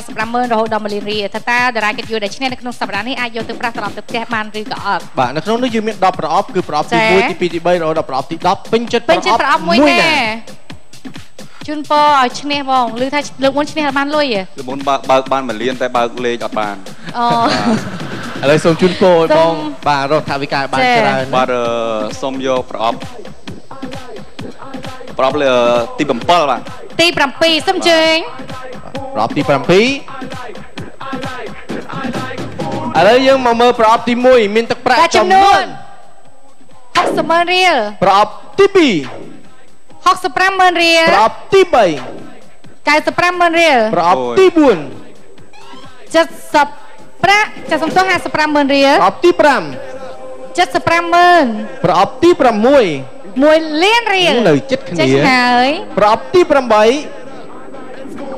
55ម៉ឺនរហូតដល់1លានរៀលថាតើតារាកិត្តិយសដែលឈ្នះនៅក្នុងសប្តាហ៍នេះអាចយកទៅប្រាស់ត្រឡប់ទៅផ្ទះបានឬក៏អត់បាទនៅក្នុងនោះយើងមាន10ប្រអប់គឺប្រអប់ទីចា៎1ទី2ទី3រហូតដល់ប្រអប់ទី10ពេញចិត្តពេញចិត្តប្រអប់មួយមួយណាជូនពរឲ្យឈ្នះបងឬថាលើកមុនឈ្នះបានលុយហ៎ពីមុនបើកបើកបានមួយលានតែបើកលេខអត់បានអូឥឡូវសូមជូនពរឲ្យសូបមងបាទរកថាវិការបានចា៎ច្រើនបាទអឺសូមយកប្រអប់ប្រអប់លើទី7បាទទី7សុំជើញ ប្រអប់ទី7ឥឡូវយើងមកមើលប្រអប់ទី1មានទឹកប្រាក់តែចំនួន60ម៉ឺនរៀលប្រអប់ទី2 65ម៉ឺនរៀលប្រអប់ទី3 95ម៉ឺនរៀលប្រអប់អូយទី4 70ប្រាក់ចាសំទោស55ម៉ឺនរៀលប្រអប់ទី5 75ម៉ឺនប្រអប់ទី6 1លានរៀលនៅចិត្តគ្នាចេះហើយប្រអប់ទី8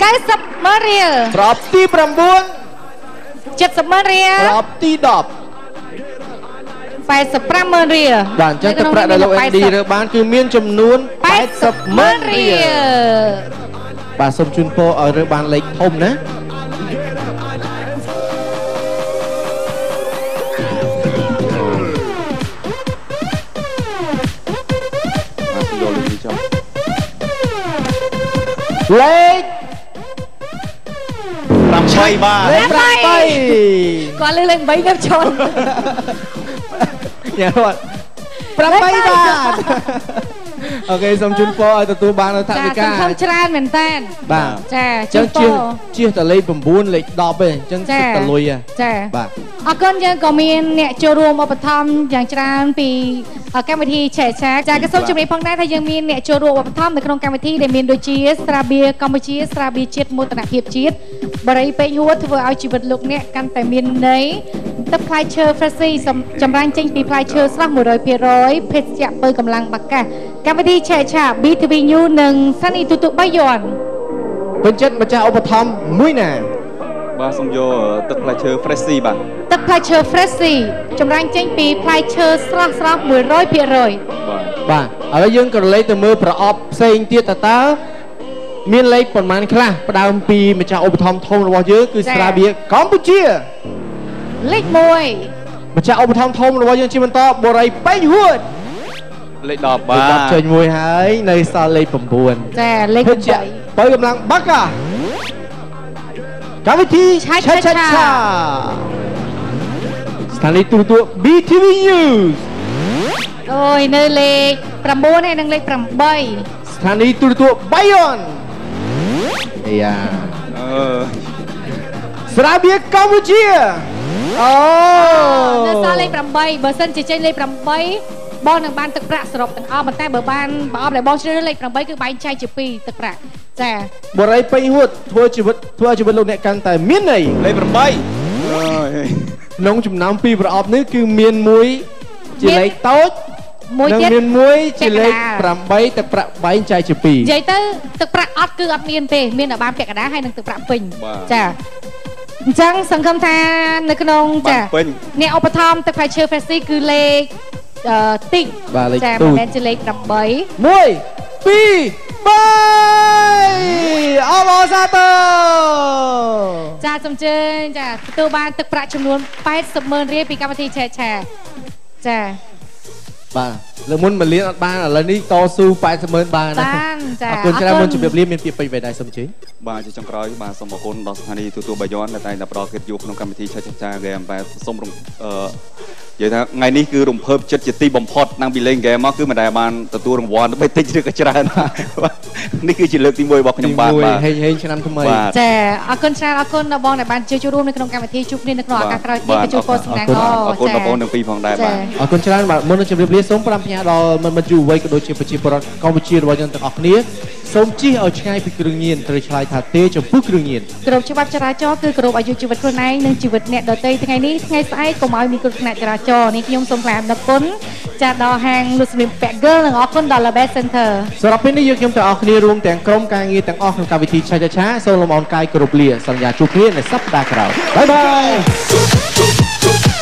90ម៉ឺនរៀលប្រអប់ទី9 70ម៉ឺនរៀលប្រអប់ទី10 85ម៉ឺនរៀលបាទអញ្ចឹងទឹកប្រាក់ដែលលោក ND រើសបានគឺមានចំនួន80 80ម៉ឺម៉ឺននរៀរៀលលបាទសូមជូនពរឲ្យរើសបានលេខធំណាបាទយកលេខ នេះចុះលេខ8បាទលេខ8 8គាត់លើលេខ3នៅជន់ញ៉ាំអត់8បាទអូខេសូមជូនពរឲ្យទទួលបាននៅថចាវិសកាង្ឃឹមច្រើនមែនតើបាទចាអជូញ្នពចឹងរជៀសជៀសតែលេខ9លេខ10ទេអញ្ចឹងចាសិតតែលុយហ៎ចាបាទអរគុណយើងក៏មានអ្នកចូលរួមឧបត្ថម្ភយ៉ាងច្រើនពីកម្មវិធីឆែកឆាកចាក៏សូមជម្រាបផងដែរថាយើងមានអ្នកចូលរួមឧបត្ថម្ភនៅក្នុងកម្មវិធីដែលមានដូចជាស្រាបៀរកម្ពុជាស្រាបៀរជាតិមោទនភាពជាតិ បរិយពេជ្រហួតធ្វើឲ្យជីវិតលោកអ្នកកាន់តែមានន័យទឹកផ្លែឈើ Freshie សំចម្រាញ់ចេញពីផ្លែឈើស្រស់100%ភេសជ្ជៈបើកម្លាំងបាកាសកម្មវិធីឆែកឆាក BTV News និងសានីទូទុបាយ័នពេញចិត្តម្ចាស់ឧបត្ថម្ភមួយណាបាទសូមយកទឹកផ្លែឈើ Freshy បាទទឹកផ្លែឈើ Freshie ចម្រាញ់ចេញពីផ្លែឈើស្រស់ស្រស់100%បាទបាទឥឡូវយើងក៏លេខទៅមើលប្រអប់ផ្សេងទៀតតើតើ មានលេខប៉ុន្មានខ្លះផ្ដើមពីម្ចាស់ឧបត្ថម្ភធំរបស់យើងគឺចា៎ស្រាបៀរកម្ពុជាលេខ1ម្ចាស់ឧបត្ថម្ភធំរបស់យើងជាបន្តបរិយពេជ្រហួតលេខ10លេបាខទ10ចេញមួយហើយនៅសល់លេខ9ចាលេខភេទជ្ជៈ8បើកម្លាំងបាកាកម្មវិធីឆាច់ឆាច់ឆាច់ឆាឆាស្ថានីយទូរទស្សន៍ BTV News អូយនៅលេខ9ហើយនិងលេខ8ស្ថានីយទូរទស្សន៍ Bayon អា យ៉ាអឺស្រាបៀរកម្ពុជាអូនៅសល់លេខ8បើសិនជាចេញលេខ8បងនឹងបានទឹកប្រាក់សរុបទាំងអស់ប៉ុន្តែបើបានប្រអប់ដែលបងជ្រើសរើសលេខ8គឺបែងចែកជា2ទឹកប្រាក់ចាបរិយពេញហួតធ្វើជីវិតធ្វើឲ្យជីវិតលោកអ្នកកាន់តែមានន័យលេខ8អើយក្នុងចំណោមពីរប្រអប់នេះគឺមានមួយជាលេខតូច មួយនិងទៀតមានមួយជាលេខពាក់កណ្ដាល8តែប្រាក់បែងចែកជានិយាយទៅទឹកប្រាក់អត់គឺអត់មានទេមានតែបានពាក់កណ្ដាលហើយនិងទឹកប្រាក់ពេញចាអញ្ចឹងសង្ឃឹមថានៅក្នុងបាចានពេញអ្នកឧបត្ថម្ភទឹកផ្លែឈើ Fancy គឺលេខអឺទីក2បាទលេខចាទូមិនចមែនជាលេខ8 1 2 3អបអរសាទរចាសូមអញ្ជើញចាទទួលបានទឹកប្រាក់ចំនួន80ម៉ឺនរៀលពីកម្មវិធីឆែកឆាចា បាទលើមុន1លានអត់បានឥឡូវនេះតស៊ូ80ម៉ឺនបានណាបានចាអរគុណច្រើនមុនជម្រាបលាមានពាក្យពេចន៍អ្វីដែរសូមជើញបាទជាចុងក្រោយបាទសូមអរគុណដល់ស្ថានីយ៍ទូទួលបាយ័នដែលតែងតែផ្ដល់កិត្តិយសក្នុងកម្មវិធីឆាច់ចាហ្គេមបាទសូមរំអឺ និយាយថាថ្ងៃនេះគឺរំភើបចិត្តជាទីបំផុតតាំងពីលេងហ្គេមមកគឺមិនដែលបានទទួលរង្វាន់ទៅតិចឬក៏ច្រើនបាទនេះគឺជាលើកទី1របស់ខ្ញុំបាទបាទហេងហេងឆ្នាំថ្មីបាទចាអរគុណច្រើនអរគុណដល់បងដែលបានជួយចូលរួមនៅក្នុងកម្មវិធីជួបគ្នានៅក្នុងឱកាសក្រោយទៀតក៏ជួយពោសំណាងល្អអរគុណបងប្អូនទាំងពីរផងដែរបាទអរគុណច្រើនបាទមុននឹងជម្រាបលាសូមប្រាំផ្ញើដល់មិត្តមិត្តយុវវ័យក៏ដូចជាប្រជាពលរដ្ឋកម្ពុជារបស់យើងទាំងអស់គ្នា សូមជិះឲ្យឆ្ងាយពីគ្រឿងញៀនត្រូវឆ្លើយថាទេចំពោះគ្រឿងញៀនគ្រប់ច្បាប់ចរាចរណ៍គឺគោរពអាយុជីវិតខ្លួនឯងនិងជីវិតអ្នកដទៃថ្ងៃនេះថ្ងៃស្អែកកុំឲ្យមានគ្រោះថ្នាក់ចរាចរណ៍នេះខ្ញុំសូមថ្លែងអំណរគុណចាដល់ហាងលុស្នីពាក់ Girl និងអរគុណដល់ Label Center សម្រាប់ពេលនេះយើងខ្ញុំទាំងអស់គ្នារួមទាំងក្រុមការងារទាំងអស់ក្នុងកម្មវិធីឆាឆាឆាសូមលំអរកាយគោរពលាសន្យាជួបគ្នានៅសប្តាហ៍ក្រោយបាយបាយ